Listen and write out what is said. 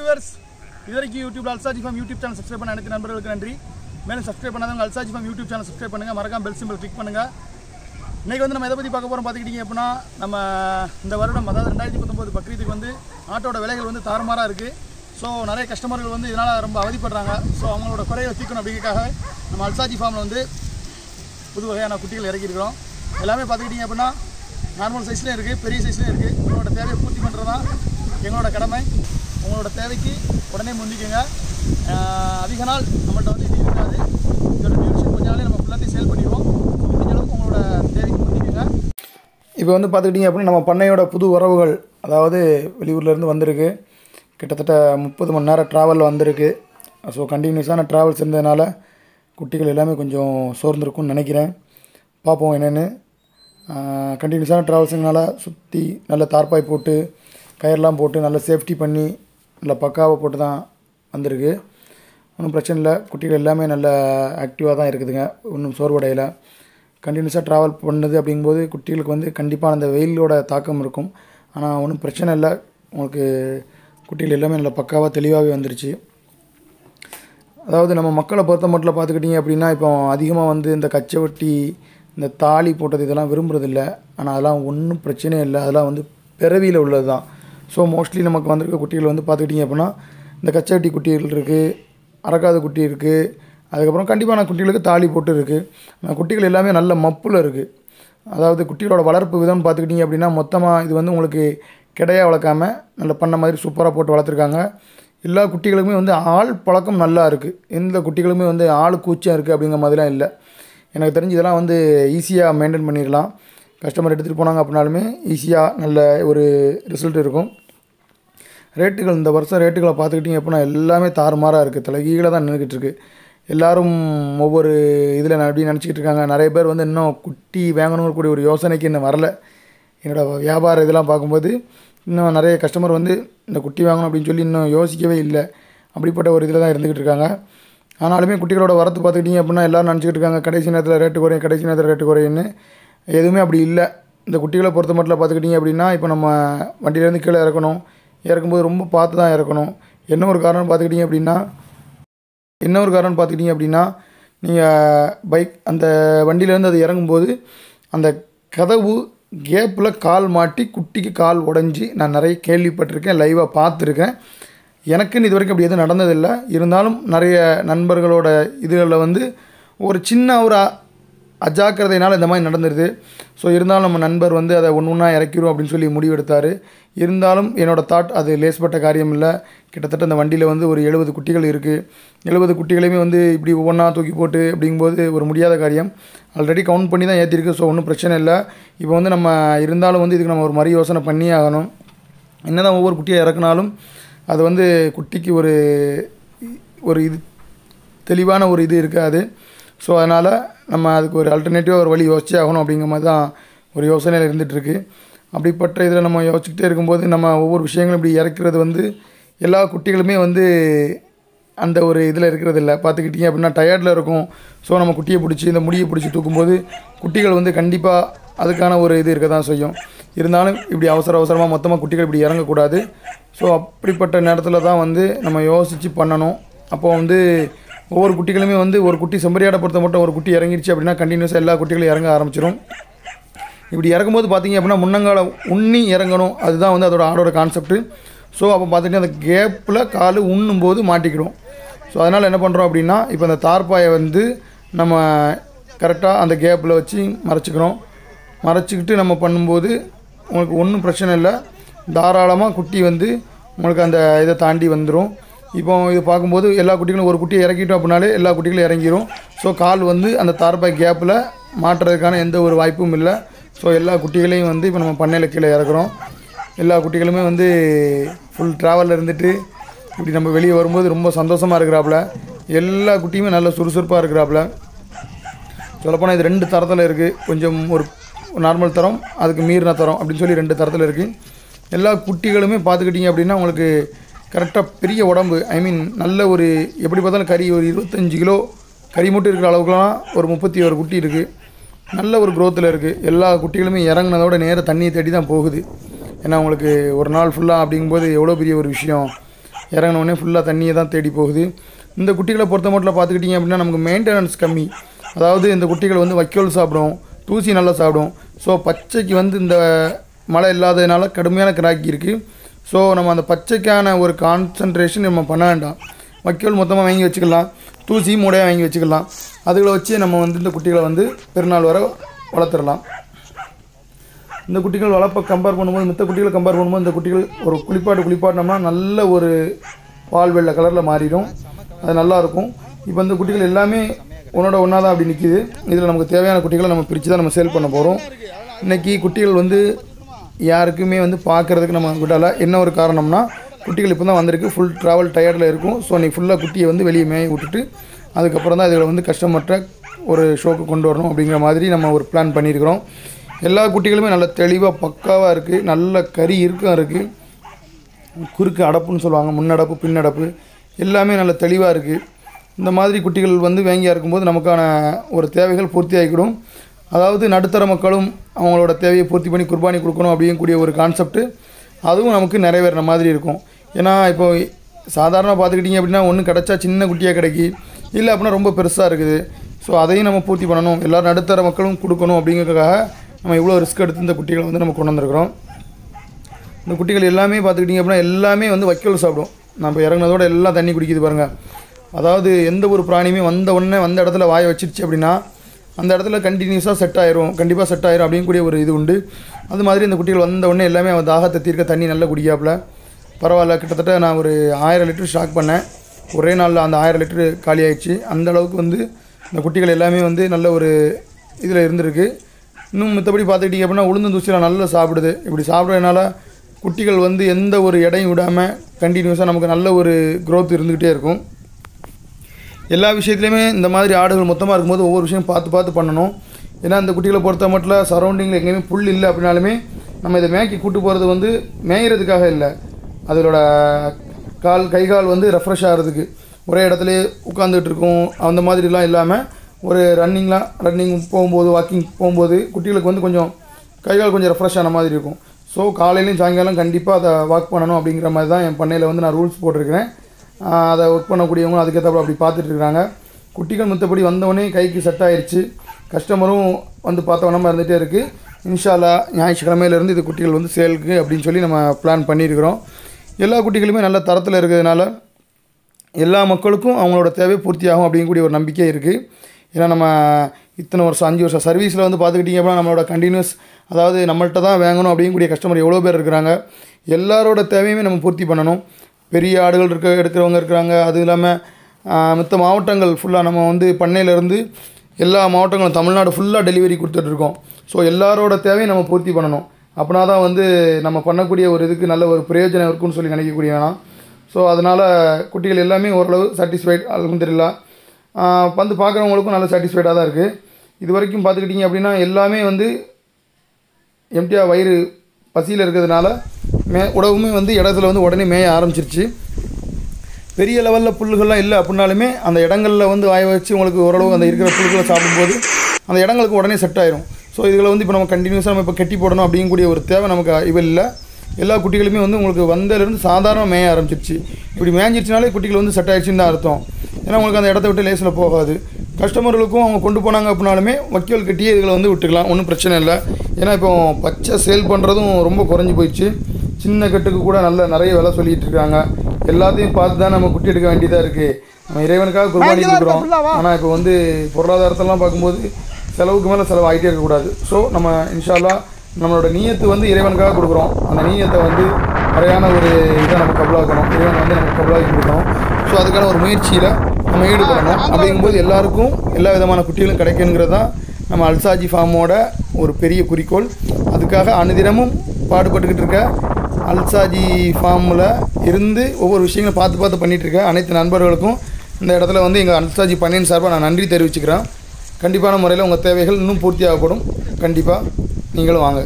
Viewers இது YouTube யூடியூப்ல அல்சாஜி ஃபார்ம் யூடியூப் சேனல் சப்ஸ்கிரைப் பண்ண அனைத்து நண்பர்களுக்கு நன்றி. மேலும் சப்ஸ்கிரைப் பண்ணாதவங்க அல்சாஜி ஃபார்ம் யூடியூப் சேனல் சப்ஸ்கிரைப் பண்ணுங்க. மறக்காம பெல் சிம்பிள் கிளிக் பண்ணுங்க. இன்றைக்கி வந்து நம்ம எதை பற்றி பார்க்க போகிறோம் பார்த்துக்கிட்டிங்க அப்படின்னா நம்ம இந்த வருடம் அதாவது ரெண்டாயிரத்தி பத்தொம்போது பக்ரீத்துக்கு வந்து ஆட்டோட விலைகள் வந்து தாறுமாறாக இருக்குது ஸோ நிறைய கஸ்டமர்கள் வந்து இதனால் ரொம்ப அவதிப்படுறாங்க. ஸோ அவங்களோட குறையை தீர்க்கணும் அப்படிங்கிறதுக்காக நம்ம அல்சாஜி ஃபார்மில் வந்து புது வகையான குட்டிகள் இறக்கியிருக்கிறோம் எல்லாமே பார்த்துக்கிட்டிங்க அப்படின்னா நார்மல் சைஸ்லேயும் இருக்குது பெரிய சைஸ்லேயும் இருக்குது உங்களோட தேவையை பூர்த்தி பண்ணுறது தான் எங்களோட கடமை. உங்களோட தேவைக்கு உடனே முந்திக்கோங்க. அதிக நாள் நம்மள்கிட்ட வந்து இது இருக்காது. இதோட டியூரேஷன் கொஞ்ச நாளே நம்ம ஃபுல்லாத்தையும் சேல் பண்ணிடுவோம். முடிஞ்ச அளவுக்கு உங்களோட தேவைக்கு முந்திக்கோங்க. இப்போ வந்து பார்த்துக்கிட்டிங்க அப்படின்னா நம்ம பண்ணையோட புது உறவுகள் அதாவது வெளியூர்லேருந்து வந்திருக்கு. கிட்டத்தட்ட முப்பது மணி நேரம் ட்ராவலில் வந்திருக்கு. ஸோ கண்டினியூஸான ட்ராவல்ஸ் இருந்ததுனால குட்டிகள் எல்லாமே கொஞ்சம் சோர்ந்துருக்கும்னு நினைக்கிறேன். பார்ப்போம் என்னென்னு. கண்டினியூஸான ட்ராவல்ஸுங்கனால சுற்றி நல்ல தார்பாய் போட்டு கயர்லாம் போட்டு நல்ல சேஃப்டி பண்ணி நல்லா பக்காவை போட்டு தான் வந்திருக்கு. ஒன்றும் பிரச்சனை இல்லை. குட்டிகள் எல்லாமே நல்ல ஆக்டிவாக தான் இருக்குதுங்க. ஒன்றும் சோர்வடையலை. கண்டினியூஸாக ட்ராவல் பண்ணுது அப்படிங்கும்போது குட்டிகளுக்கு வந்து கண்டிப்பாக அந்த வெயிலோட தாக்கம் இருக்கும். ஆனால் ஒன்றும் பிரச்சனை இல்லை. உங்களுக்கு குட்டிகள் எல்லாமே நல்ல பக்காவாக தெளிவாகவே வந்துருச்சு. அதாவது நம்ம மக்களை பொறுத்த மட்டும் பார்த்துக்கிட்டிங்க அப்படின்னா இப்போ அதிகமாக வந்து இந்த கச்சவட்டி இந்த தாலி போட்டது இதெல்லாம் விரும்புறதில்ல ஆனால் அதெல்லாம் ஒன்றும் பிரச்சனையே இல்லை. அதெல்லாம் வந்து பிறவியில் உள்ளது தான் ஸோ மோஸ்ட்லி நமக்கு வந்திருக்க குட்டிகள் வந்து பார்த்துக்கிட்டிங்க அப்படின்னா இந்த கச்சவட்டி குட்டிகள் இருக்குது அறக்காத குட்டி இருக்குது அதுக்கப்புறம் கண்டிப்பாக நான் குட்டிகளுக்கு தாலி போட்டு இருக்குது குட்டிகள் எல்லாமே நல்ல மப்பில் இருக்குது அதாவது குட்டிகளோட வளர்ப்பு விதம்னு பார்த்துக்கிட்டிங்க அப்படின்னா மொத்தமாக இது வந்து உங்களுக்கு கிடையா வளர்க்காம நல்ல பண்ண மாதிரி சூப்பராக போட்டு வளர்த்துருக்காங்க. எல்லா குட்டிகளுக்குமே வந்து ஆள் பழக்கம் நல்லா இருக்குது எந்த குட்டிகளுமே வந்து ஆள் கூச்சம் இருக்குது அப்படிங்கிற மாதிரிலாம் இல்லை. எனக்கு தெரிஞ்சு இதெல்லாம் வந்து ஈஸியாக மெயின்டைன் பண்ணிடலாம். கஸ்டமர் எடுத்துகிட்டு போனாங்க அப்படின்னாலுமே ஈஸியாக நல்ல ஒரு ரிசல்ட் இருக்கும். ரேட்டுகள் இந்த வருஷம் ரேட்டுகளை பார்த்துக்கிட்டிங்க அப்படின்னா எல்லாமே தாறுமாறாக இருக்குது. தலைகீழே தான் நின்றுக்கிட்டு எல்லோரும் எல்லாரும் ஒவ்வொரு இதில் அப்படி நினச்சிக்கிட்டு இருக்காங்க. நிறைய பேர் வந்து இன்னும் குட்டி வாங்கணுங்கிற கூடிய ஒரு யோசனைக்கு இன்னும் வரல. என்னோடய வியாபார இதெல்லாம் பார்க்கும்போது இன்னும் நிறைய கஸ்டமர் வந்து இந்த குட்டி வாங்கணும் அப்படின்னு சொல்லி இன்னும் யோசிக்கவே இல்லை. அப்படிப்பட்ட ஒரு இதில் தான் இருந்துக்கிட்டு இருக்காங்க. ஆனாலுமே குட்டிகளோட வரத்து பார்த்துக்கிட்டிங்க அப்படின்னா எல்லோரும் நினச்சிக்கிட்டு இருக்காங்க கடைசி நேரத்தில் ரேட்டு குறையும் கடைசி நேரத்தில் ரேட்டு குறையுன்னு எதுவுமே அப்படி இல்லை. இந்த குட்டிகளை பொறுத்த மட்டும் பார்த்துக்கிட்டிங்க அப்படின்னா இப்போ நம்ம வண்டியிலேருந்து கீழே இறக்கணும். இறக்கும்போது ரொம்ப பார்த்து தான் இறக்கணும். என்ன ஒரு காரணம் பார்த்துக்கிட்டிங்க அப்படின்னா என்ன ஒரு காரணம் பார்த்துக்கிட்டிங்க அப்படின்னா நீங்கள் பைக் அந்த வண்டியிலேருந்து அது இறங்கும்போது அந்த கதவு கேப்பில் கால் மாட்டி குட்டிக்கு கால் உடஞ்சி நான் நிறைய கேள்விப்பட்டிருக்கேன் லைவாக பார்த்துருக்கேன். எனக்குன்னு இது வரைக்கும் அப்படி எதுவும் நடந்ததில்லை. இருந்தாலும் நிறைய நண்பர்களோட இதுகளில் வந்து ஒரு சின்ன ஒரு அஜாக்கிரதையினால் இந்த மாதிரி நடந்துருது. ஸோ இருந்தாலும் நம்ம நண்பர் வந்து அதை ஒன்று ஒன்றா இறக்கிடும் அப்படின்னு சொல்லி முடிவெடுத்தார். இருந்தாலும் என்னோடய தாட் அது லேஸ்பட்ட காரியம் இல்லை. கிட்டத்தட்ட அந்த வண்டியில் வந்து ஒரு எழுபது குட்டிகள் இருக்குது எழுபது குட்டிகளையுமே வந்து இப்படி ஒவ்வொன்றா தூக்கி போட்டு அப்படிங்கும்போது ஒரு முடியாத காரியம். ஆல்ரெடி கவுண்ட் பண்ணி தான் ஏற்றிருக்கு ஸோ ஒன்றும் பிரச்சனை இல்லை. இப்போ வந்து நம்ம இருந்தாலும் வந்து இதுக்கு நம்ம ஒரு மறு யோசனை பண்ணியே ஆகணும். என்ன தான் ஒவ்வொரு குட்டியாக இறக்குனாலும் அது வந்து குட்டிக்கு ஒரு ஒரு இது தெளிவான ஒரு இது இருக்காது. ஸோ அதனால் நம்ம அதுக்கு ஒரு அல்டர்னேட்டிவாக ஒரு வழி யோசிச்சே ஆகணும் அப்படிங்கிற மாதிரி தான் ஒரு யோசனையில் இருந்துகிட்ருக்கு அப்படிப்பட்ட இதில் நம்ம யோசிச்சுக்கிட்டே இருக்கும்போது நம்ம ஒவ்வொரு விஷயங்களும் இப்படி இறக்கிறது வந்து எல்லா குட்டிகளுமே வந்து அந்த ஒரு இதில் இருக்கிறது இல்லை பார்த்துக்கிட்டிங்க அப்படின்னா டயர்டில் இருக்கும். ஸோ நம்ம குட்டியை பிடிச்சி இந்த முடியை பிடிச்சி தூக்கும்போது குட்டிகள் வந்து கண்டிப்பாக அதுக்கான ஒரு இது இருக்க தான் செய்யும். இருந்தாலும் இப்படி அவசர அவசரமாக மொத்தமாக குட்டிகள் இப்படி இறங்கக்கூடாது. ஸோ அப்படிப்பட்ட நேரத்தில் தான் வந்து நம்ம யோசித்து பண்ணணும். அப்போ வந்து ஒவ்வொரு குட்டிகளுமே வந்து ஒரு குட்டி செம்பரியாடை பொறுத்த மட்டும் ஒரு குட்டி இறங்கிருச்சு அப்படின்னா கண்டினியூஸாக எல்லா குட்டிகளும் இறங்க ஆரம்பிச்சிடும் இப்படி இறங்கும்போது பார்த்தீங்க அப்படின்னா முன்னங்கால உண்ணி இறங்கணும். அதுதான் வந்து அதோட ஆடோட கான்செப்ட்டு ஸோ அப்போ பார்த்துக்கிட்டீங்கன்னா அந்த கேப்பில் கால் உண்ணும் போது மாட்டிக்கிடும். ஸோ அதனால் என்ன பண்ணுறோம் அப்படின்னா இப்போ அந்த தார்பாயை வந்து நம்ம கரெக்டாக அந்த கேப்பில் வச்சு மறைச்சிக்கிறோம். மறைச்சிக்கிட்டு நம்ம பண்ணும்போது உங்களுக்கு ஒன்றும் பிரச்சனை இல்லை. தாராளமாக குட்டி வந்து உங்களுக்கு அந்த இதை தாண்டி வந்துடும் இப்போ இது பார்க்கும்போது எல்லா குட்டிகளும் ஒரு குட்டியை இறக்கிட்டோம் அப்படின்னாலே எல்லா குட்டிகளும் இறங்கிடும் ஸோ கால் வந்து அந்த தார்பாய் கேப்பில் மாட்டுறதுக்கான எந்த ஒரு வாய்ப்பும் இல்லை. ஸோ எல்லா குட்டிகளையும் வந்து இப்போ நம்ம பண்ணையில் கீழே இறக்குறோம். எல்லா குட்டிகளுமே வந்து ஃபுல் ட்ராவலில் இருந்துட்டு இப்படி நம்ம வெளியே வரும்போது ரொம்ப சந்தோஷமாக இருக்கிறாப்புல. எல்லா குட்டியுமே நல்ல சுறுசுறுப்பாக இருக்கிறாப்புல. சொல்லப்போனால் இது ரெண்டு தரத்தில் இருக்குது கொஞ்சம் ஒரு நார்மல் தரம் அதுக்கு மீறின தரம் அப்படின்னு சொல்லி ரெண்டு தரத்தில் இருக்குது எல்லா குட்டிகளுமே பார்த்துக்கிட்டிங்க அப்படின்னா உங்களுக்கு கரெக்டாக பெரிய உடம்பு. ஐ மீன் நல்ல ஒரு எப்படி பார்த்தாலும் கறி ஒரு இருபத்தஞ்சு கிலோ கறி மட்டும் இருக்கிற அளவுக்குலாம் ஒரு முப்பத்தி ஒரு குட்டி இருக்குது நல்ல ஒரு க்ரோத்தில் இருக்குது எல்லா குட்டிகளுமே இறங்குனதோட நேராக தண்ணியை தேடி தான் போகுது. ஏன்னா உங்களுக்கு ஒரு நாள் ஃபுல்லாக அப்படிங்கும்போது எவ்வளோ பெரிய ஒரு விஷயம். இறங்கினோடனே ஃபுல்லாக தண்ணியை தான் தேடி போகுது. இந்த குட்டிகளை பொறுத்த மட்டும் பார்த்துக்கிட்டிங்க அப்படின்னா நமக்கு மெயின்டெனன்ஸ் கம்மி. அதாவது இந்த குட்டிகள் வந்து வைக்கோல் சாப்பிடும் தூசி நல்லா சாப்பிடும். ஸோ பச்சைக்கு வந்து இந்த மழை இல்லாததுனால கடுமையான கிராக்கி இருக்குது ஸோ நம்ம அந்த பச்சைக்கான ஒரு கான்சன்ட்ரேஷன் நம்ம பண்ண வேண்டாம். வைக்கோல் மொத்தமாக வாங்கி வச்சுக்கலாம். தூசி மூடையாக வாங்கி வச்சுக்கலாம். அதுகளை வச்சு நம்ம வந்து இந்த குட்டிகளை வந்து பெருநாள் வரை வளர்த்துடலாம். இந்த குட்டிகள் வளர்ப்ப கம்பேர் பண்ணும்போது மித்த குட்டிகளை கம்பேர் பண்ணும்போது இந்த குட்டிகள் ஒரு குளிப்பாட்டு குளிப்பாட்டினோம்னா நல்ல ஒரு பால் வெள்ளை கலரில் மாறிடும். அது நல்லாயிருக்கும் இப்போ இந்த குட்டிகள் எல்லாமே உன்னோட ஒன்றா தான் அப்படி நிற்கிது இதில் நமக்கு தேவையான குட்டிகளை நம்ம பிரித்து தான் நம்ம சேல் பண்ண போகிறோம் இன்றைக்கி குட்டிகள் வந்து யாருக்குமே வந்து பார்க்குறதுக்கு நம்ம விடலை. என்ன ஒரு காரணம்னா குட்டிகள் இப்போ தான் வந்திருக்கு. ஃபுல் ட்ராவல் டயர்டில் இருக்கும். ஸோ நீ ஃபுல்லாக குட்டியை வந்து வெளியே மேய விட்டுட்டு அதுக்கப்புறம் தான் இதில் வந்து கஷ்டமற்ற ஒரு ஷோக்கு கொண்டு வரணும் அப்படிங்கிற மாதிரி நம்ம ஒரு பிளான் பண்ணியிருக்கிறோம். எல்லா குட்டிகளுமே நல்ல தெளிவாக பக்காவாக இருக்குது நல்ல கறி இருக்கம் இருக்குது குறுக்கு அடப்புன்னு சொல்லுவாங்க. முன்னடப்பு பின்னடப்பு. எல்லாமே நல்ல தெளிவாக இருக்குது இந்த மாதிரி குட்டிகள் வந்து வேங்கியாக இருக்கும்போது நமக்கான ஒரு தேவைகள் பூர்த்தி ஆகிக்கிடும். அதாவது நடுத்தர மக்களும் அவங்களோட தேவையை பூர்த்தி பண்ணி குர்பானி கொடுக்கணும் அப்படிங்கக்கூடிய ஒரு கான்செப்ட்டு அதுவும் நமக்கு நிறைவேறின மாதிரி இருக்கும். ஏன்னா இப்போ சாதாரணமாக பார்த்துக்கிட்டிங்க அப்படின்னா ஒன்று கிடச்சா சின்ன குட்டியாக கிடைக்கி இல்லை அப்படின்னா ரொம்ப பெருசாக இருக்குது. ஸோ அதையும் நம்ம பூர்த்தி பண்ணணும். எல்லா நடுத்தர மக்களும் கொடுக்கணும் அப்படிங்கிறதுக்காக நம்ம இவ்வளோ ரிஸ்க் எடுத்து இந்த குட்டிகளை வந்து நம்ம கொண்டு வந்திருக்கிறோம். இந்த குட்டிகள் எல்லாமே பார்த்துக்கிட்டிங்க அப்படின்னா எல்லாமே வந்து வைக்கோல் சாப்பிடும். நம்ம இறங்குனதோட எல்லாம் தண்ணி குடிக்குது பாருங்கள் அதாவது எந்த ஒரு பிராணியுமே வந்த உடனே வந்த இடத்துல வாயை வச்சிருச்சு அப்படின்னா அந்த இடத்துல கண்டினியூஸாக செட் ஆயிரும். கண்டிப்பாக செட் ஆயிரும் அப்படின்னு கூடிய ஒரு இது உண்டு. அது மாதிரி இந்த குட்டிகள் வந்த உடனே எல்லாமே அவன் தாகத்தை தீர்க்க தண்ணி நல்லா குடிக்காப்புல. பரவாயில்ல கிட்டத்தட்ட நான் ஒரு ஆயிரம் லிட்டர் ஸ்டாக் பண்ணேன். ஒரே நாளில் அந்த ஆயிரம் லிட்டரு காலி ஆயிடுச்சு அந்த அளவுக்கு வந்து இந்த குட்டிகள் எல்லாமே வந்து நல்ல ஒரு இதில் இருந்திருக்கு. இன்னும் மற்றபடி பார்த்துக்கிட்டிங்க அப்படின்னா உளுந்து தூசியில் நல்லா சாப்பிடுது. இப்படி சாப்பிட்றதுனால குட்டிகள் வந்து எந்த ஒரு இடையும் விடாமல் கண்டினியூஸாக நமக்கு நல்ல ஒரு க்ரோத் இருந்துக்கிட்டே இருக்கும். எல்லா விஷயத்துலையுமே இந்த மாதிரி ஆடுகள் மொத்தமாக இருக்கும்போது ஒவ்வொரு விஷயம் பார்த்து பார்த்து பண்ணணும். ஏன்னா இந்த குட்டிகளை பொறுத்த மட்டும் சரௌண்டிங்கில் எங்கேயுமே புல் இல்லை அப்படின்னாலுமே நம்ம இதை மேய்க்கி கூட்டு போகிறது வந்து மேயிறதுக்காக இல்லை. அதோட கால் கை கால் வந்து ரெஃப்ரெஷ் ஆகிறதுக்கு. ஒரே இடத்துல உட்காந்துட்டு இருக்கும் அந்த மாதிரிலாம் இல்லாமல் ஒரு ரன்னிங்லாம் ரன்னிங் போகும்போது வாக்கிங் போகும்போது குட்டிகளுக்கு வந்து கொஞ்சம் கை கால் கொஞ்சம் ரெஃப்ரெஷ் ஆன மாதிரி இருக்கும். ஸோ காலையிலையும் சாயங்காலம் கண்டிப்பாக அதை வாக் பண்ணணும் அப்படிங்கிற மாதிரி தான் என் பண்ணையில் வந்து நான் ரூல்ஸ் போட்டிருக்கிறேன். அதை ஒர்க் பண்ணக்கூடியவங்களும் அதுக்கேற்றப்ப அப்படி பார்த்துட்ருக்குறாங்க. குட்டிகள் மற்றபடி வந்தவொடனே கைக்கு செட் ஆயிருச்சு. கஸ்டமரும் வந்து பார்த்தவனமாக இருந்துகிட்டே இருக்குது இன்ஷால்லா ஞாயிற்றுக்கிழமையிலேருந்து இது குட்டிகள் வந்து சேலுக்கு அப்படின்னு சொல்லி நம்ம பிளான் பண்ணியிருக்கிறோம். எல்லா குட்டிகளுமே நல்ல தரத்தில் இருக்கிறதுனால எல்லா மக்களுக்கும் அவங்களோட தேவை பூர்த்தியாகும் அப்படிங்கக்கூடிய ஒரு நம்பிக்கை இருக்குது ஏன்னா நம்ம இத்தனை வருஷம் அஞ்சு வருஷம் சர்வீஸில் வந்து பார்த்துக்கிட்டிங்க அப்படின்னா நம்மளோட கண்டினியூஸ் அதாவது நம்மள்கிட்ட தான் வாங்கணும் அப்படிங்கக்கூடிய கஸ்டமர் எவ்வளோ பேர் இருக்கிறாங்க. எல்லாரோட தேவையுமே நம்ம பூர்த்தி பண்ணணும். பெரிய ஆடுகள் இருக்க எடுக்கிறவங்க இருக்கிறாங்க. அது இல்லாமல் மற்ற மாவட்டங்கள் ஃபுல்லாக நம்ம வந்து பண்ணையிலேருந்து எல்லா மாவட்டங்களும் தமிழ்நாடு ஃபுல்லாக டெலிவரி கொடுத்துட்ருக்கோம் ஸோ எல்லாரோட தேவையும் நம்ம பூர்த்தி பண்ணணும். அப்படின்னா தான் வந்து நம்ம பண்ணக்கூடிய ஒரு இதுக்கு நல்ல ஒரு பிரயோஜனம் இருக்குன்னு சொல்லி நினைக்கக்கூடிய வேணாம். ஸோ அதனால் குட்டிகள் எல்லாமே ஓரளவு சாட்டிஸ்ஃபைட் அலமதுல்லா வந்து பார்க்குறவங்களுக்கும் நல்ல சாட்டிஸ்ஃபைடாக தான் இருக்குது இது வரைக்கும் பார்த்துக்கிட்டிங்க அப்படின்னா எல்லாமே வந்து எம்டிஆர் வயிறு பசியில் இருக்கிறதுனால மே உடவுமே வந்து இடத்துல வந்து உடனே மேய ஆரம்பிச்சிருச்சு. பெரிய லெவலில் புல்லுகள்லாம் இல்லை அப்படின்னாலுமே அந்த இடங்களில் வந்து ஆய வச்சு உங்களுக்கு ஓரளவு அந்த இருக்கிற புல்லுகளை சாப்பிடும்போது அந்த இடங்களுக்கு உடனே செட் ஆயிரும். ஸோ இதில் வந்து இப்போ நம்ம கண்டினியூஸாக நம்ம இப்போ கட்டி போடணும் அப்படிங்கக்கூடிய ஒரு தேவை நமக்கு இவ இல்லை. எல்லா குட்டிகளுமே வந்து உங்களுக்கு வந்ததுலேருந்து சாதாரண மேய ஆரம்பிச்சிருச்சு. இப்படி மேய்ஞ்சிருச்சுனாலே குட்டிகள் வந்து செட் ஆயிடுச்சுன்னு தான் அர்த்தம். ஏன்னா உங்களுக்கு அந்த இடத்த விட்டு லேசில் போகாது. கஸ்டமர்களுக்கும் அவங்க கொண்டு போனாங்க அப்படின்னாலுமே வக்கீல் கட்டியே இதில் வந்து விட்டுக்கலாம் ஒன்றும் பிரச்சனை இல்லை. ஏன்னா இப்போ பச்சை சேல் பண்ணுறதும் ரொம்ப குறைஞ்சி போயிடுச்சு. சின்ன கட்டுக்கு கூட நல்ல நிறைய விலை சொல்லிட்டு இருக்காங்க. எல்லாத்தையும் பார்த்து தான் நம்ம குட்டி எடுக்க வேண்டியதாக இருக்குது நம்ம இறைவனுக்காக குர்பானி கொடுக்குறோம். ஆனால் இப்போ வந்து பொருளாதாரத்தெல்லாம் பார்க்கும்போது செலவுக்கு மேலே செலவு ஆகிட்டே இருக்கக்கூடாது. ஸோ நம்ம இன்ஷால்லா நம்மளோட நீயத்து வந்து இறைவனுக்காக கொடுக்குறோம். அந்த நீயத்தை வந்து முறையான ஒரு இதை நம்ம கபலாக்கணும். இறைவன் வந்து நமக்கு கபலாக்கி கொடுக்கணும். ஸோ அதுக்கான ஒரு முயற்சியில் நம்ம ஈடுபடணும். அப்படிங்கும்போது எல்லாருக்கும் எல்லா விதமான குட்டிகளும் கிடைக்கணுங்கிறது தான் நம்ம அல்சாஜி ஃபார்மோட ஒரு பெரிய குறிக்கோள். அதுக்காக அனுதினமும் பாடுபட்டுக்கிட்டு இருக்க அல்சாஜி ஃபார்மில் இருந்து ஒவ்வொரு விஷயங்களும் பார்த்து பார்த்து பண்ணிகிட்டு இருக்க அனைத்து நண்பர்களுக்கும் இந்த இடத்துல வந்து எங்கள் அல்சாஜி பண்ணின் சார்பாக நான் நன்றி தெரிவிச்சுக்கிறேன். கண்டிப்பான முறையில் உங்கள் தேவைகள் இன்னும் பூர்த்தியாகப்படும் கண்டிப்பாக நீங்களும் வாங்க.